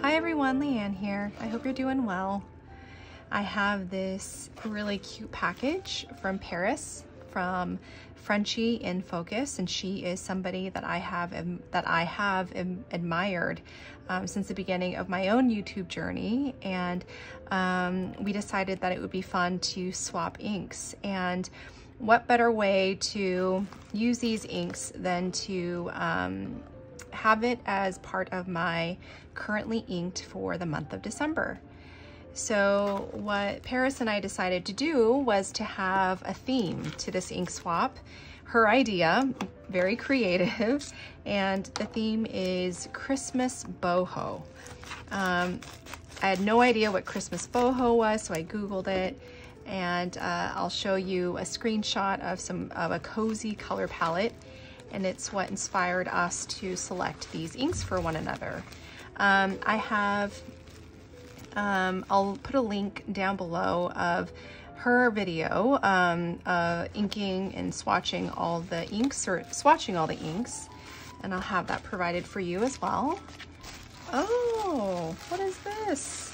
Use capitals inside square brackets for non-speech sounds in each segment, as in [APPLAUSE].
Hi everyone, Liane here. I hope you're doing well. I have this really cute package from Paris from Frenchy in Focus, and she is somebody that I have that I have admired um, since the beginning of my own YouTube journey. And um, we decided that it would be fun to swap inks. And what better way to use these inks than to um, have it as part of my currently inked for the month of December. So what Paris and I decided to do was to have a theme to this ink swap. Her idea, very creative, [LAUGHS] and the theme is Christmas boho. Um, I had no idea what Christmas boho was, so I Googled it, and uh, I'll show you a screenshot of some of a cozy color palette, and it's what inspired us to select these inks for one another. Um, I have, um, I'll put a link down below of her video um, uh, inking and swatching all the inks or swatching all the inks and I'll have that provided for you as well. Oh, what is this?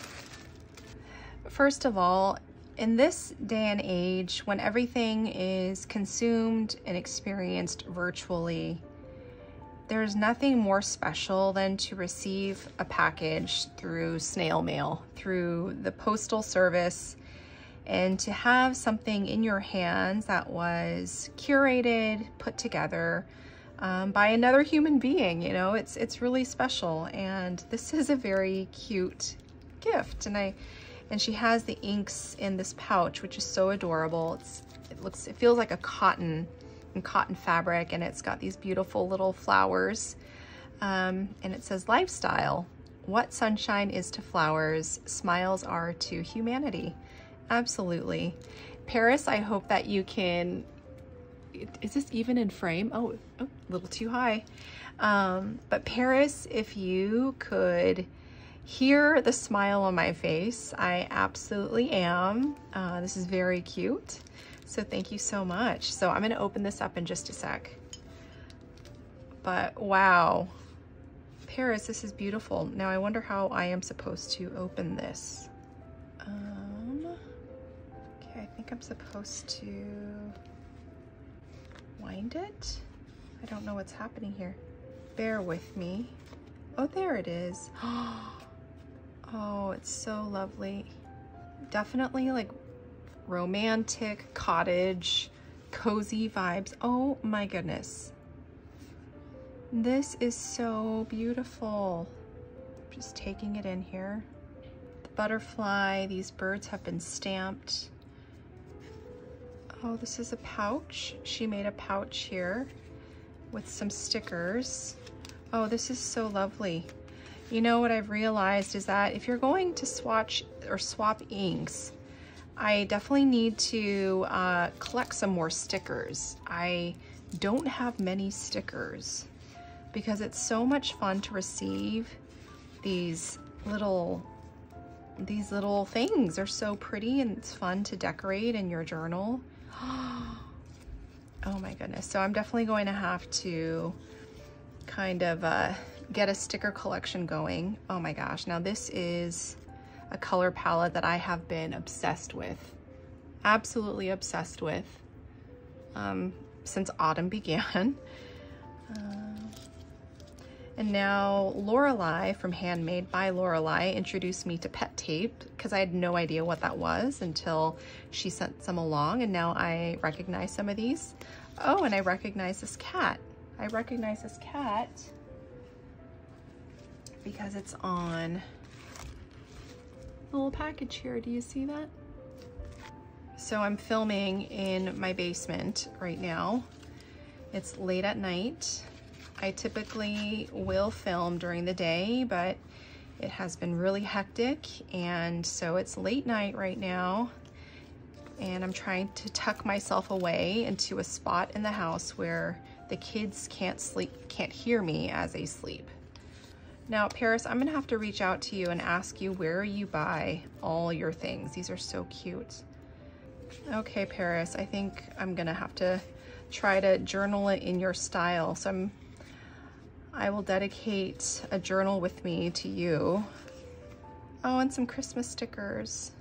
First of all, in this day and age when everything is consumed and experienced virtually, there's nothing more special than to receive a package through snail mail, through the postal service, and to have something in your hands that was curated, put together um, by another human being, you know, it's, it's really special. And this is a very cute gift. And I, and she has the inks in this pouch, which is so adorable. It's, it looks, it feels like a cotton and cotton fabric and it's got these beautiful little flowers. Um, and it says lifestyle. What sunshine is to flowers, smiles are to humanity. Absolutely. Paris, I hope that you can, is this even in frame? Oh, oh a little too high. Um, but Paris, if you could hear the smile on my face, I absolutely am. Uh, this is very cute. So thank you so much. So I'm gonna open this up in just a sec. But wow, Paris, this is beautiful. Now I wonder how I am supposed to open this. Um, okay, I think I'm supposed to wind it. I don't know what's happening here. Bear with me. Oh, there it is. [GASPS] [GASPS] Oh, it's so lovely. Definitely like romantic, cottage, cozy vibes. Oh my goodness. This is so beautiful. Just taking it in here. The butterfly, these birds have been stamped. Oh, this is a pouch. She made a pouch here with some stickers. Oh, this is so lovely. You know what I've realized is that if you're going to swatch or swap inks, I definitely need to uh, collect some more stickers. I don't have many stickers because it's so much fun to receive these little these little things are so pretty and it's fun to decorate in your journal. [GASPS] Oh my goodness. So I'm definitely going to have to kind of uh, get a sticker collection going. Oh my gosh. Now this is a color palette that I have been obsessed with, absolutely obsessed with um, since autumn [LAUGHS] began. Uh, and now Lorelei from Handmade by Lorelei introduced me to pet tape because I had no idea what that was until she sent some along and now I recognize some of these. Oh, and I recognize this cat. I recognize this cat because it's on the little package here. Do you see that? So I'm filming in my basement right now. It's late at night. I typically will film during the day, but it has been really hectic and so it's late night right now and I'm trying to tuck myself away into a spot in the house where the kids can't sleep, can't hear me as they sleep. Now, Paris, I'm gonna have to reach out to you and ask you where you buy all your things. These are so cute. Okay, Paris, I think I'm gonna have to try to journal it in your style. So I'm, I will dedicate a journal with me to you Oh, and some Christmas stickers.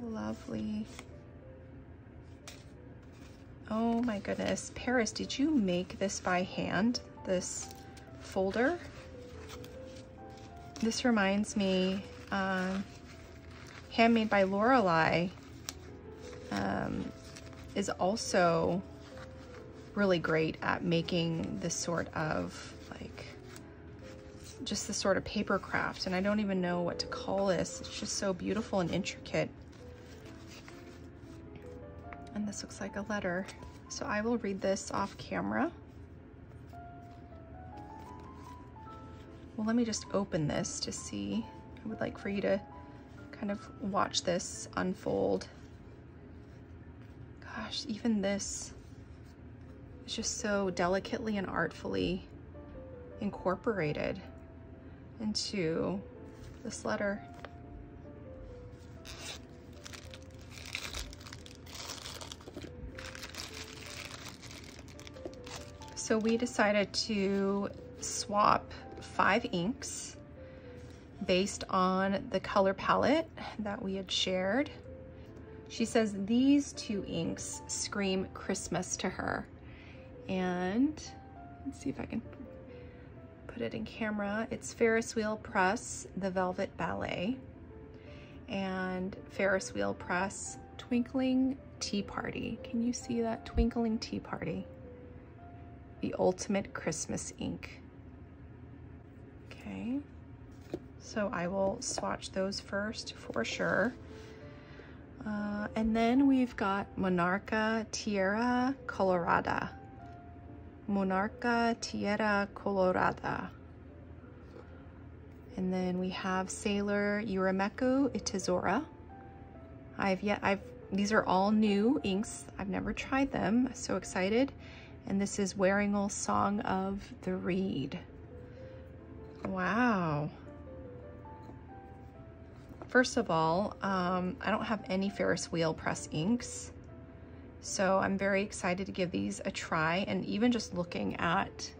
Lovely. Oh my goodness. Paris, did you make this by hand? This folder? This reminds me, um, Handmade by Lorelei um, is also really great at making this sort of like just the sort of paper craft and I don't even know what to call this. It's just so beautiful and intricate. And this looks like a letter. So I will read this off camera. Well, let me just open this to see. I would like for you to kind of watch this unfold. Gosh, even this is just so delicately and artfully incorporated into this letter. So we decided to swap five inks based on the color palette that we had shared. She says these two inks scream Christmas to her. And let's see if I can put it in camera. It's Ferris Wheel Press, The Velvet Ballet, and Ferris Wheel Press, Twinkling Tea Party. Can you see that? Twinkling Tea Party. The Ultimate Christmas ink. Okay, so I will swatch those first for sure. Uh, and then we've got Monarca Tierra Colorada. Monarca Tierra Colorada. And then we have Sailor Yurameku Itezora. I've yet, I've, these are all new inks. I've never tried them. So excited. And this is Wearingeul Song of the Reed. Wow. First of all, um, I don't have any Ferris wheel press inks. So I'm very excited to give these a try. And even just looking at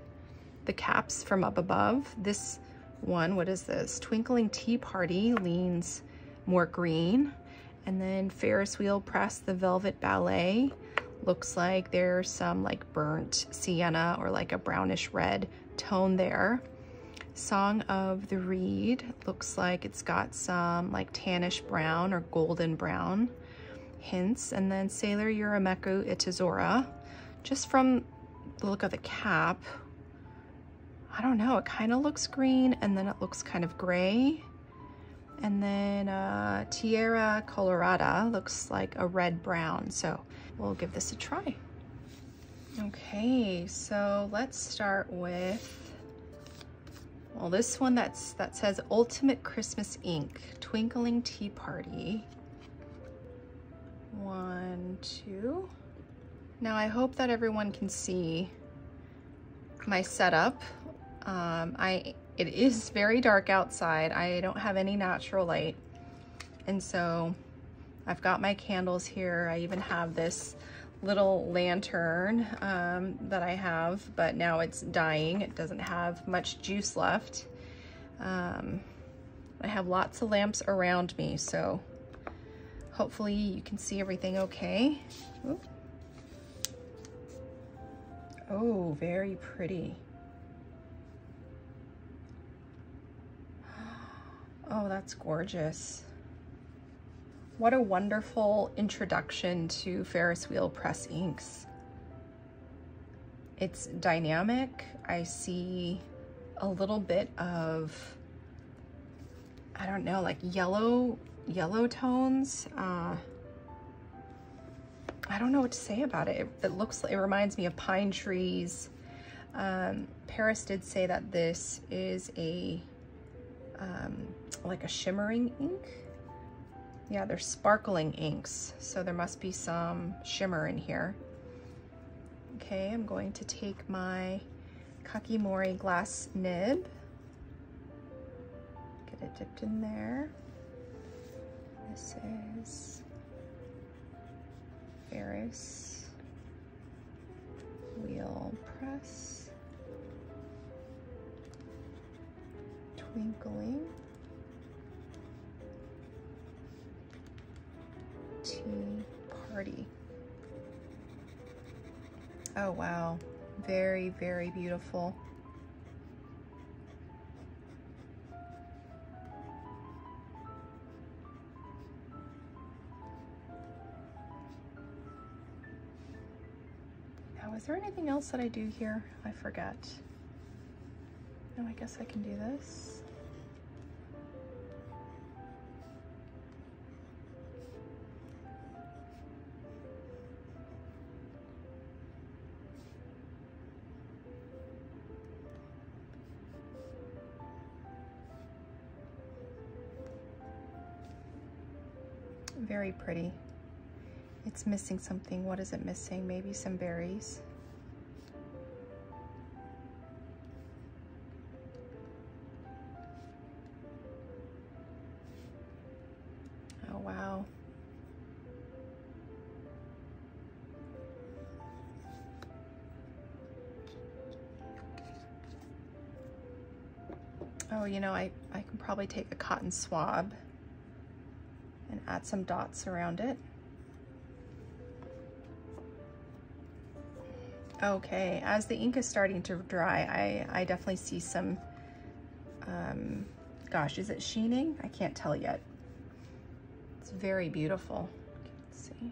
the caps from up above, this one, what is this? Twinkling Tea Party leans more green. And then Ferris Wheel Press, the Velvet Ballet, looks like there's some like burnt sienna or like a brownish red tone there. Song of the Reed looks like it's got some like tannish brown or golden brown hints. And then Sailor Yurameku Itezora, just from the look of the cap, I don't know, it kind of looks green and then it looks kind of gray. And then uh, Tierra Colorada looks like a red brown. So we'll give this a try. Okay, so let's start with, well, this one that's that says Ultimate Christmas Ink, Twinkling Tea Party. One, two. Now I hope that everyone can see my setup. Um, I It is very dark outside. I don't have any natural light. And so I've got my candles here. I even have this little lantern um, that I have, but now it's dying. It doesn't have much juice left. Um, I have lots of lamps around me, so Hopefully you can see everything okay. Ooh. Oh, very pretty. [GASPS] Oh, that's gorgeous. What a wonderful introduction to Ferris Wheel Press inks. It's dynamic. I see a little bit of, I don't know, like yellow yellow tones. Uh, I don't know what to say about it. It, it looks, it reminds me of pine trees. Um, Paris did say that this is a, um, like a shimmering ink. Yeah, they're sparkling inks, so there must be some shimmer in here. Okay, I'm going to take my Kakimori glass nib, get it dipped in there. This is Ferris wheel press Twinkling. Tea Party. Oh, wow. Very, very beautiful. Now, is there anything else that I do here? I forget. No, I guess I can do this. Pretty. It's missing something. What is it missing? Maybe some berries. Oh, wow. Oh, you know, I, I can probably take a cotton swab add some dots around it. Okay, as the ink is starting to dry, I, I definitely see some, um, gosh, is it sheening? I can't tell yet. It's very beautiful. Let's see.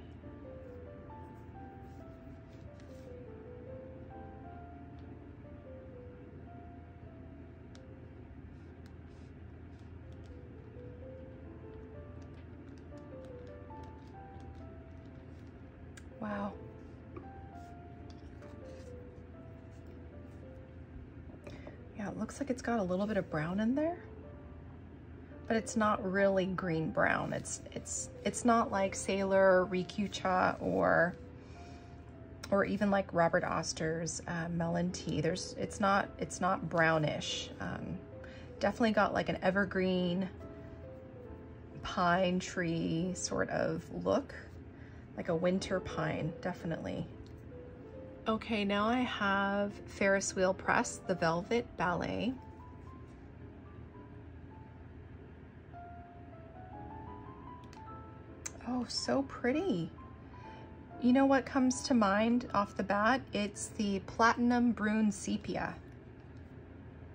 It looks like it's got a little bit of brown in there, but it's not really green brown. It's it's it's not like Sailor Rikyucha or or even like Robert Oster's uh, melon tea. There's it's not it's not brownish. Um, definitely got like an evergreen pine tree sort of look, like a winter pine, definitely. Okay, now I have Ferris Wheel Press, the Velvet Ballet. Oh, so pretty. You know what comes to mind off the bat? It's the Platinum Brune Sepia.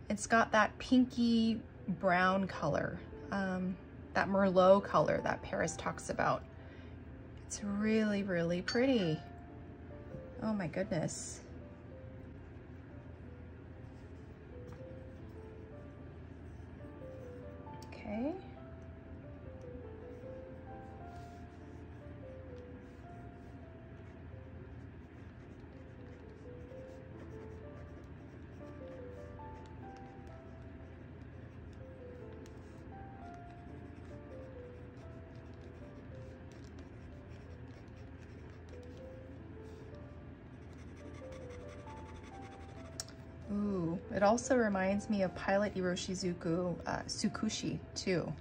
It's got that pinky brown color, um, that Merlot color that Paris talks about. It's really, really pretty. Oh my goodness. Okay. It also reminds me of Pilot Iroshizuku uh, Tsukushi too.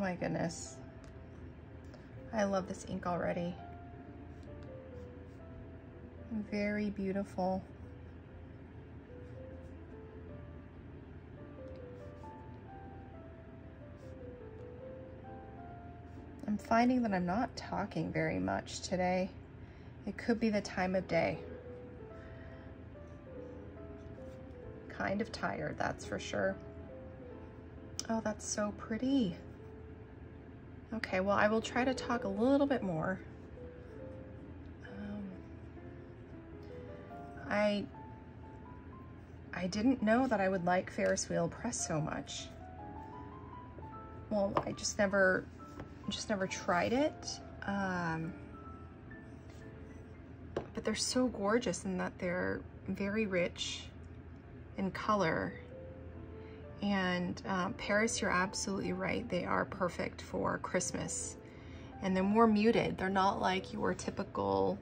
My goodness. I love this ink already. Very beautiful. I'm finding that I'm not talking very much today. It could be the time of day. Kind of tired, that's for sure. Oh, that's so pretty. Okay, well, I will try to talk a little bit more. Um, I, I didn't know that I would like Ferris wheel press so much. Well, I just never, just never tried it. Um, but they're so gorgeous in that they're very rich in color. And um, Paris, you're absolutely right. They are perfect for Christmas. And they're more muted. They're not like your typical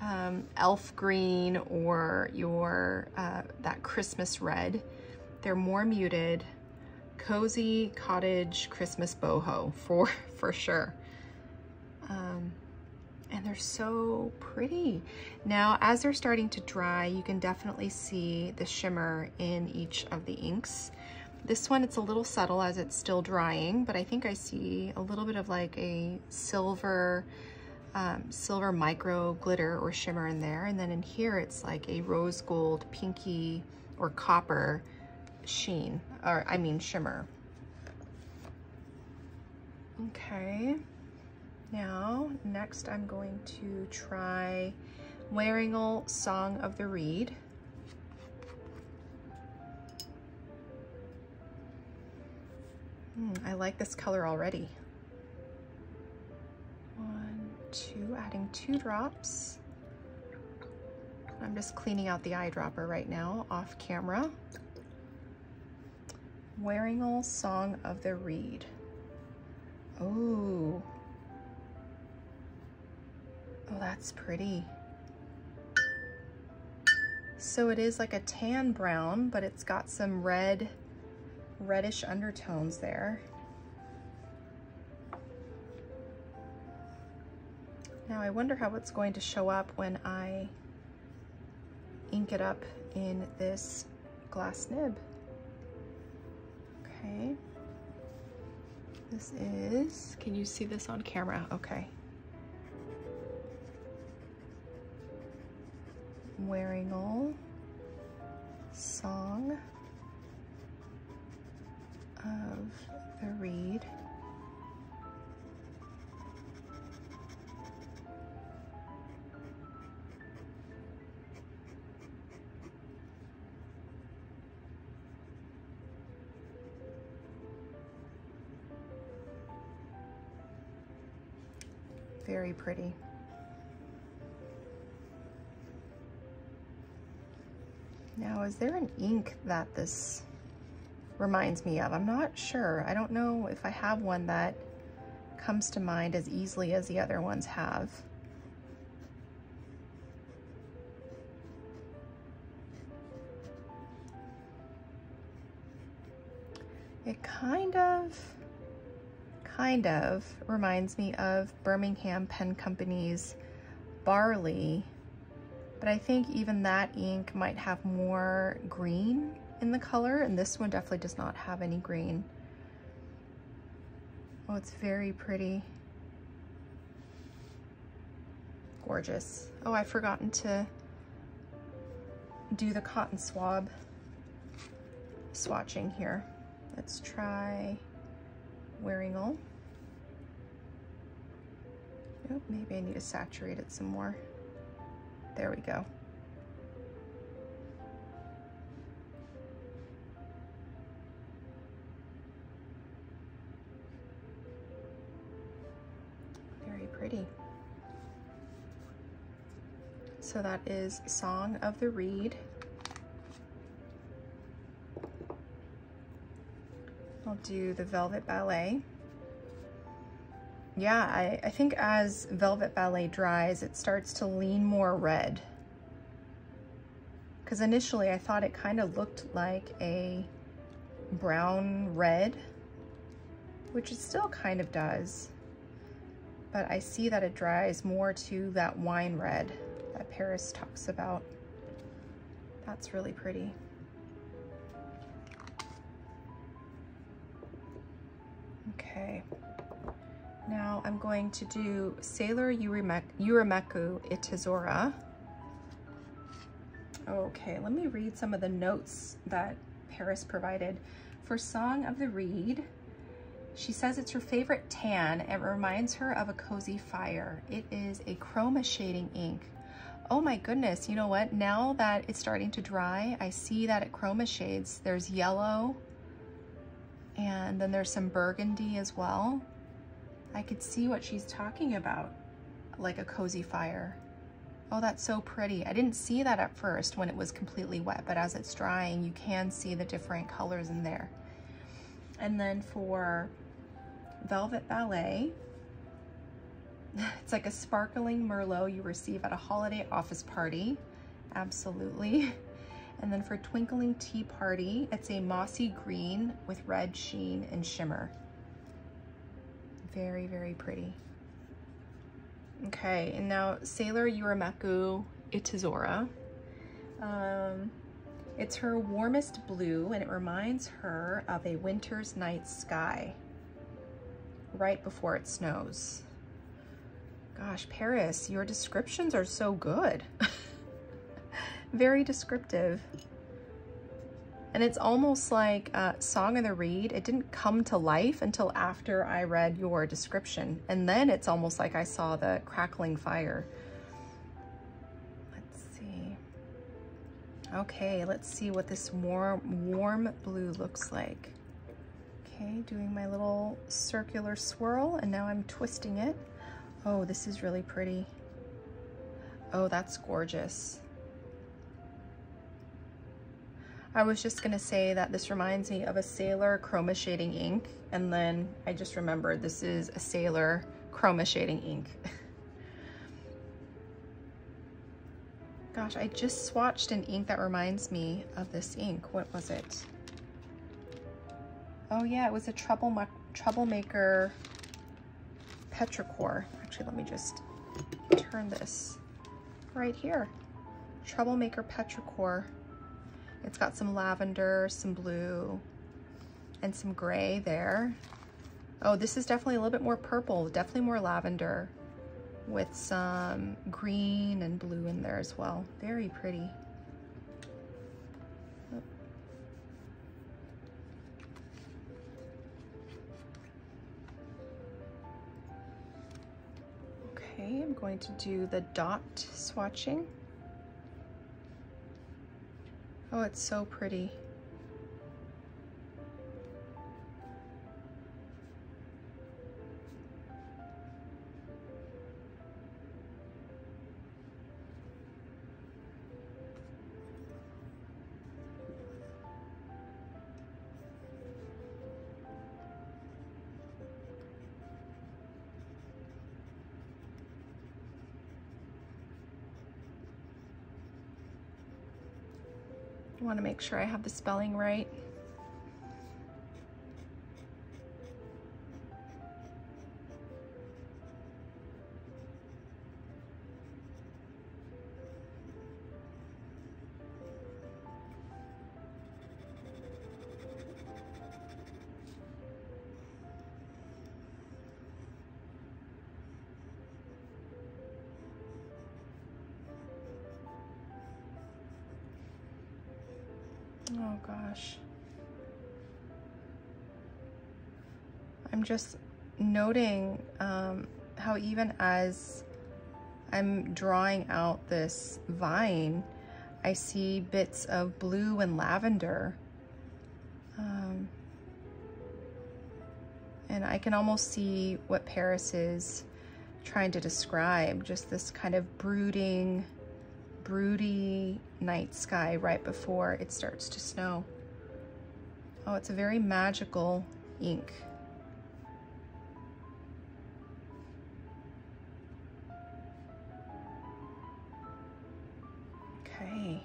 um, elf green or your uh, that Christmas red. They're more muted, cozy cottage Christmas boho [LAUGHS] for for sure. Um, and they're so pretty. Now, as they're starting to dry, you can definitely see the shimmer in each of the inks. This one, it's a little subtle as it's still drying, but I think I see a little bit of like a silver, um, silver micro glitter or shimmer in there. And then in here, it's like a rose gold, pinky, or copper sheen, or I mean shimmer. Okay. Now, next I'm going to try Wearingeul Song of the Reed. I like this color already. One, two, adding two drops. I'm just cleaning out the eyedropper right now off camera. Wearingeul Song of the Reed. Oh. Oh, that's pretty. So it is like a tan brown, but it's got some red reddish undertones there. Now I wonder how it's going to show up when I ink it up in this glass nib. Okay. This is, can you see this on camera? Okay. Wearingeul song of the reed. Very pretty. Now, is there an ink that this reminds me of. I'm not sure. I don't know if I have one that comes to mind as easily as the other ones have. It kind of, kind of reminds me of Birmingham Pen Company's Barley, but I think even that ink might have more green in the color, and this one definitely does not have any green. Oh, it's very pretty. Gorgeous. Oh, I've forgotten to do the cotton swab swatching here. Let's try Wearingeul. Oh, maybe I need to saturate it some more. There we go. Pretty. So that is Song of the Reed. I'll do the Velvet Ballet. Yeah, I, I think as Velvet Ballet dries, it starts to lean more red. Because initially I thought it kind of looked like a brown red, which it still kind of does but I see that it dries more to that wine red that Paris talks about. That's really pretty. Okay, now I'm going to do Sailor Yurameku Itezora. Okay, let me read some of the notes that Paris provided. For Song of the Reed, she says it's her favorite tan. And it reminds her of a cozy fire. It is a chroma shading ink. Oh my goodness, you know what? Now that it's starting to dry, I see that it chroma shades. There's yellow and then there's some burgundy as well. I could see what she's talking about, like a cozy fire. Oh, that's so pretty. I didn't see that at first when it was completely wet, but as it's drying, you can see the different colors in there. And then for Velvet Ballet, it's like a sparkling Merlot you receive at a holiday office party. Absolutely. And then for Twinkling Tea Party, it's a mossy green with red sheen and shimmer. Very, very pretty. Okay, and now Sailor Yurameku Itezora. Um, it's her warmest blue and it reminds her of a winter's night sky right before it snows. Gosh, Paris, your descriptions are so good. [LAUGHS] Very descriptive. And it's almost like uh, Song of the Reed. It didn't come to life until after I read your description. And then it's almost like I saw the crackling fire. Let's see. Okay, let's see what this warm, warm blue looks like. Okay, doing my little circular swirl and now I'm twisting it. Oh, this is really pretty. Oh, that's gorgeous. I was just gonna say that this reminds me of a Sailor Chroma Shading ink, and then I just remembered this is a Sailor Chroma Shading ink. [LAUGHS] Gosh, I just swatched an ink that reminds me of this ink. What was it? Oh yeah, it was a Trouble Troublemaker Petrichor. Actually, let me just turn this right here. Troublemaker Petrichor. It's got some lavender, some blue, and some gray there. Oh, this is definitely a little bit more purple, definitely more lavender with some green and blue in there as well. Very pretty. Going to do the dot swatching. Oh, it's so pretty. Want to make sure I have the spelling right. Oh gosh. I'm just noting um, how even as I'm drawing out this vine, I see bits of blue and lavender. Um, and I can almost see what Paris is trying to describe, just this kind of brooding, broody night sky right before it starts to snow. Oh, it's a very magical ink. Okay.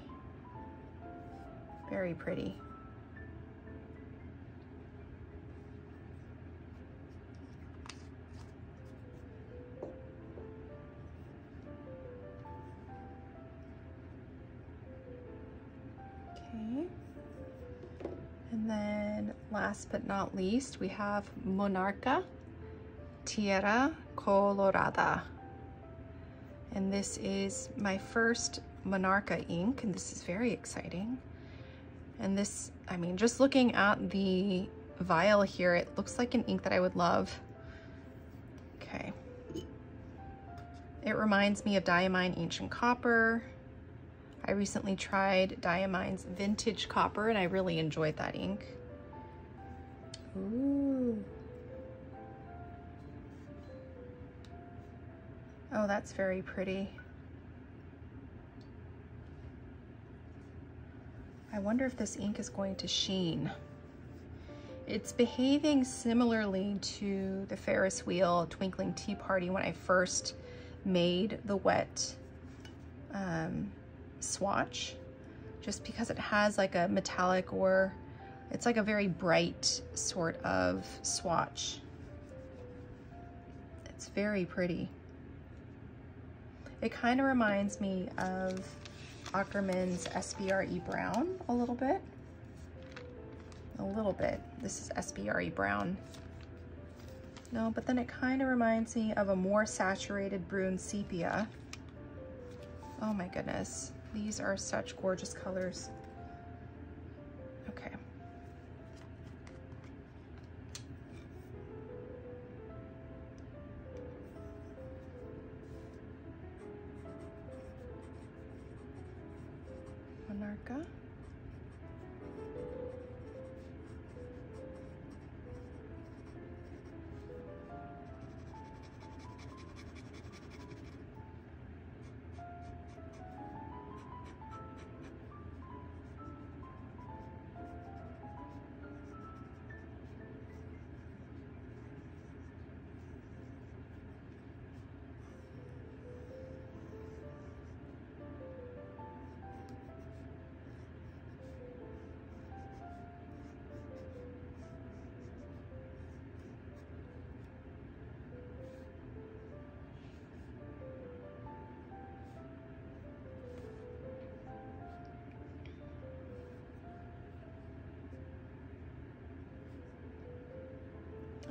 Very pretty. Last but not least, we have Monarca Tierra Colorada. And this is my first Monarca ink, and this is very exciting. And this, I mean, just looking at the vial here, it looks like an ink that I would love. Okay. It reminds me of Diamine Ancient Copper, I recently tried Diamine's Vintage Copper and I really enjoyed that ink. Ooh. Oh, that's very pretty. I wonder if this ink is going to sheen. It's behaving similarly to the Ferris wheel Twinkling Tea Party when I first made the wet um, swatch, just because it has like a metallic or it's like a very bright sort of swatch. It's very pretty. It kind of reminds me of Ackerman's SBRE Brown a little bit. A little bit. This is SBRE Brown. No, but then it kind of reminds me of a more saturated Brune Sepia. Oh my goodness. These are such gorgeous colors. Monarca.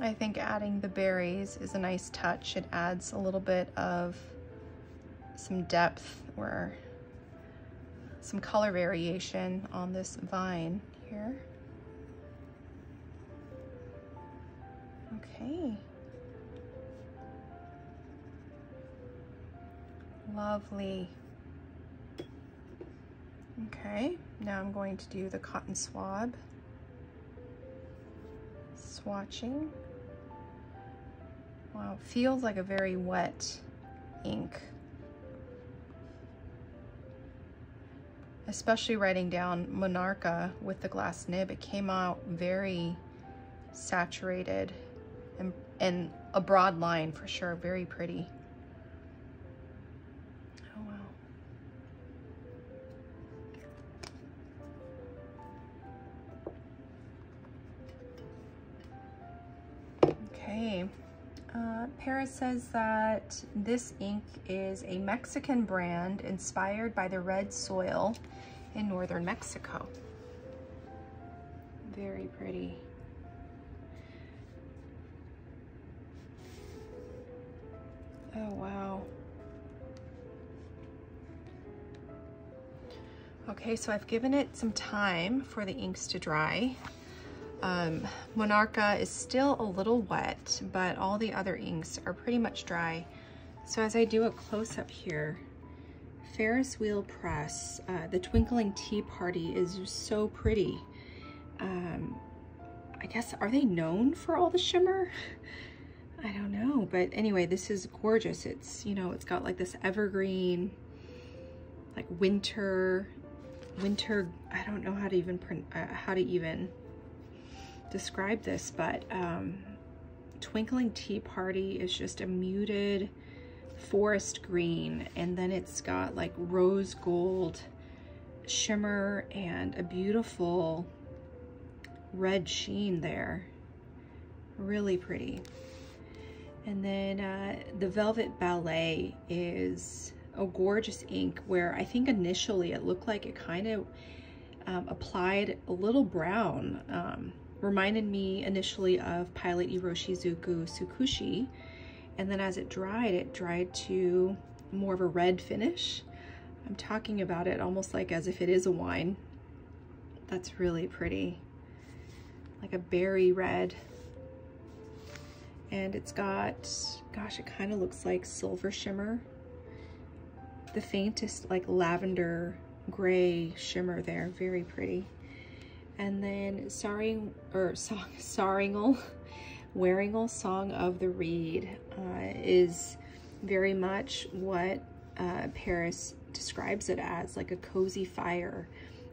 I think adding the berries is a nice touch. It adds a little bit of some depth or some color variation on this vine here. Okay. Lovely. Okay, now I'm going to do the cotton swab. Swatching. Wow, feels like a very wet ink. Especially writing down Monarca with the glass nib, it came out very saturated and, and a broad line for sure, very pretty. Paris says that this ink is a Mexican brand inspired by the red soil in northern Mexico. Very pretty. Oh, wow. Okay, so I've given it some time for the inks to dry. Um, Monarca is still a little wet, but all the other inks are pretty much dry. So as I do a close-up here, Ferris Wheel Press, uh, the Twinkling Tea Party is so pretty. Um, I guess, are they known for all the shimmer? [LAUGHS] I don't know, but anyway, this is gorgeous. It's, you know, it's got like this evergreen, like winter, winter, I don't know how to even, uh, how to even describe this, but um, Twinkling Tea Party is just a muted forest green, and then it's got like rose gold shimmer and a beautiful red sheen there. Really pretty. And then uh, the Velvet Ballet is a gorgeous ink where I think initially it looked like it kind of um, applied a little brown um, reminded me initially of Pilot Iroshizuku Tsukushi. And then as it dried, it dried to more of a red finish. I'm talking about it almost like as if it is a wine. That's really pretty. Like a berry red. And it's got, gosh, it kind of looks like silver shimmer. The faintest like lavender gray shimmer there, very pretty. And then Saring, or [LAUGHS] Saringal, Wearingeul Song of the Reed uh, is very much what uh, Paris describes it as, like a cozy fire.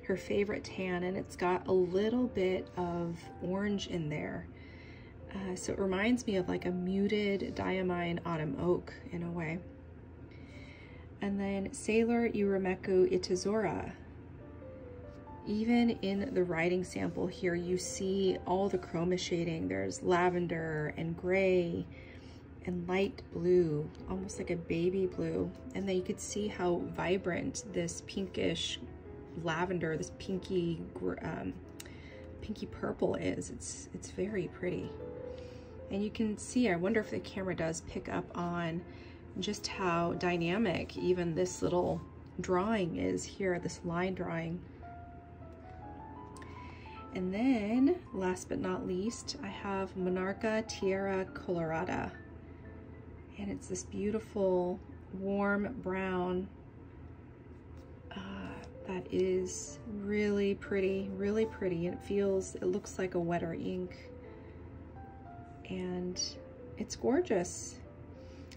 her favorite tan and it's got a little bit of orange in there. Uh, so it reminds me of like a muted diamine autumn oak in a way. And then Sailor Yurameku Itezora. Even in the writing sample here, you see all the chroma shading. There's lavender and gray and light blue, almost like a baby blue. And then you could see how vibrant this pinkish lavender, this pinky, um, pinky purple is. It's, it's very pretty. And you can see, I wonder if the camera does pick up on just how dynamic even this little drawing is here, this line drawing. And then, last but not least, I have Monarca Tierra Colorada. And it's this beautiful, warm brown uh, that is really pretty, really pretty. And it feels, it looks like a wetter ink. And it's gorgeous.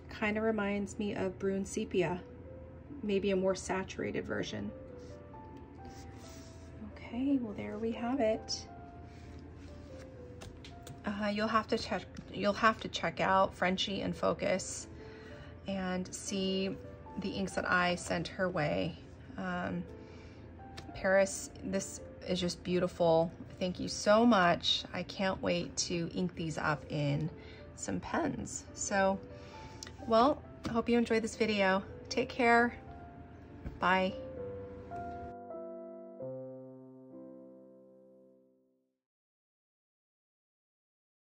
Kind of reminds me of Brune Sepia, maybe a more saturated version. Okay, well there we have it. Uh, you'll have to check. You'll have to check out Frenchy in Focus, and see the inks that I sent her way. Um, Paris, this is just beautiful. Thank you so much. I can't wait to ink these up in some pens. So, well, I hope you enjoyed this video. Take care. Bye.